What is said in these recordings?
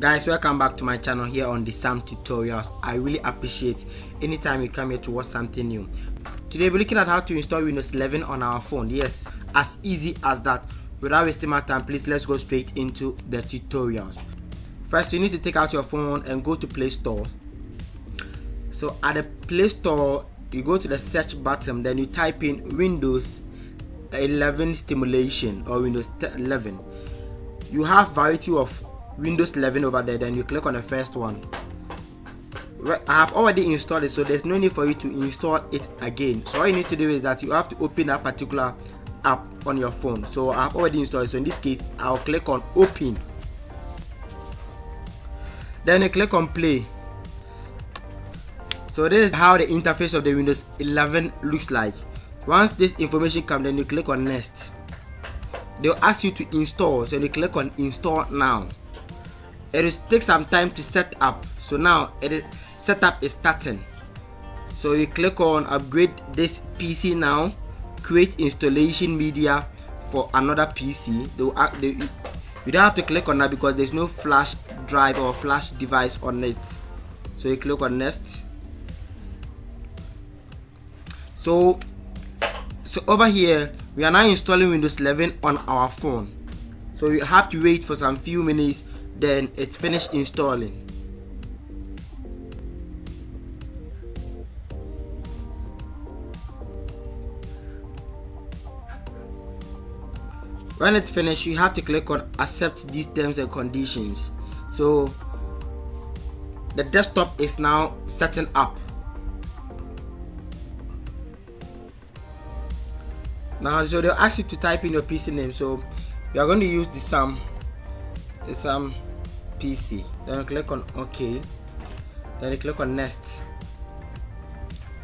guys welcome back to my channel here on DeSam tutorials. I really appreciate anytime you come here to watch something new. Today we're looking at how to install windows 11 on our phone. Yes as easy as that. Without wasting my time please let's go straight into the tutorials. First you need to take out your phone and go to play store. So at the play store you go to the search button then you type in windows 11 stimulation or windows 11 you have variety of windows 11 over there then you click on the first one. I have already installed it so there's no need for you to install it again. So all you need to do is that you have to open that particular app on your phone. So I've already installed it so in this case I'll click on open. Then you click on play. So this is how the interface of the Windows 11 looks like. Once this information comes then you click on next. They'll ask you to install so you click on install now it will take some time to set up. So now it is setup is starting. So you click on upgrade this pc now. Create installation media for another pc they will they, you don't have to click on that because there's no flash drive or flash device on it. So you click on next. So so over here we are now installing windows 11 on our phone. So you have to wait for some few minutes then it's finished installing. When it's finished you have to click on accept these terms and conditions. So the desktop is now setting up. Now so they'll ask you to type in your pc name. So we are going to use DeSam the sam PC. Then you click on OK. Then you click on Next.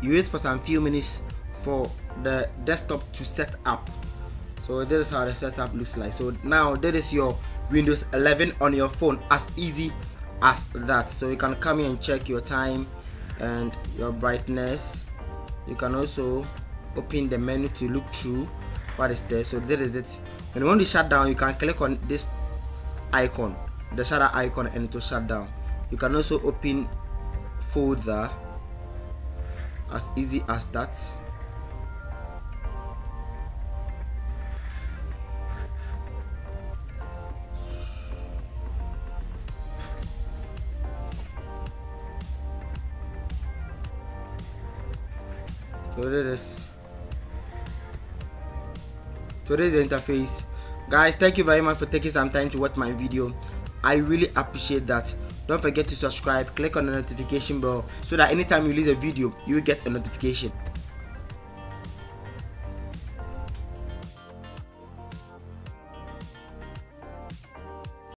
You wait for some few minutes for the desktop to set up. So this is how the setup looks like. So now that is your Windows 11 on your phone as easy as that. So you can come here and check your time and your brightness. You can also open the menu to look through what is there. So that is it. When you want to shut down, you can click on this icon the shutter icon and it will shut down. You can also open folder as easy as that. So this is the interface. Guys thank you very much for taking some time to watch my video I really appreciate that. Don't forget to subscribe, click on the notification bell so that anytime you release a video, you will get a notification.